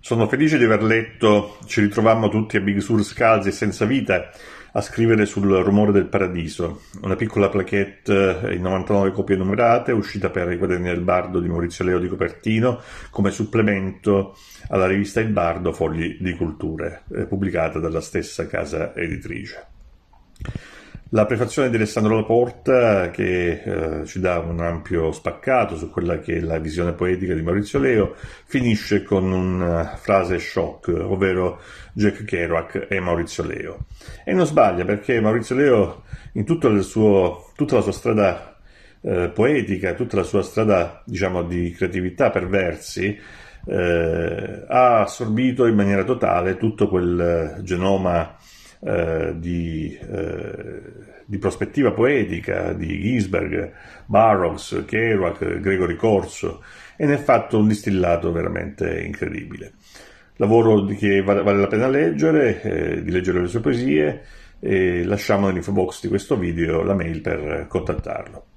Sono felice di aver letto Ci ritrovammo tutti a Big Sur scalzi e senza vita a scrivere sul rumore del paradiso, una piccola plaquette in 99 copie numerate, uscita per i quaderni del Bardo di Maurizio Leo di Copertino, come supplemento alla rivista Il Bardo Fogli di Culture, eh, pubblicata dalla stessa casa editrice. La prefazione di Alessandro Laporta che eh, ci dà un ampio spaccato su quella che è la visione poetica di Maurizio Leo finisce con una frase shock, ovvero Jack Kerouac e Maurizio Leo. E non sbaglia perché Maurizio Leo in suo, tutta la sua strada eh, poetica, tutta la sua strada diciamo di creatività per versi, eh, ha assorbito in maniera totale tutto quel genoma eh, di, eh, di, prospettiva poetica di Ginsberg, Burroughs, Kerouac, Gregory Corso e ne ha fatto un distillato veramente incredibile. Lavoro che vale, vale la pena leggere, eh, di leggere le sue poesie e lasciamo nell'info box di questo video la mail per contattarlo.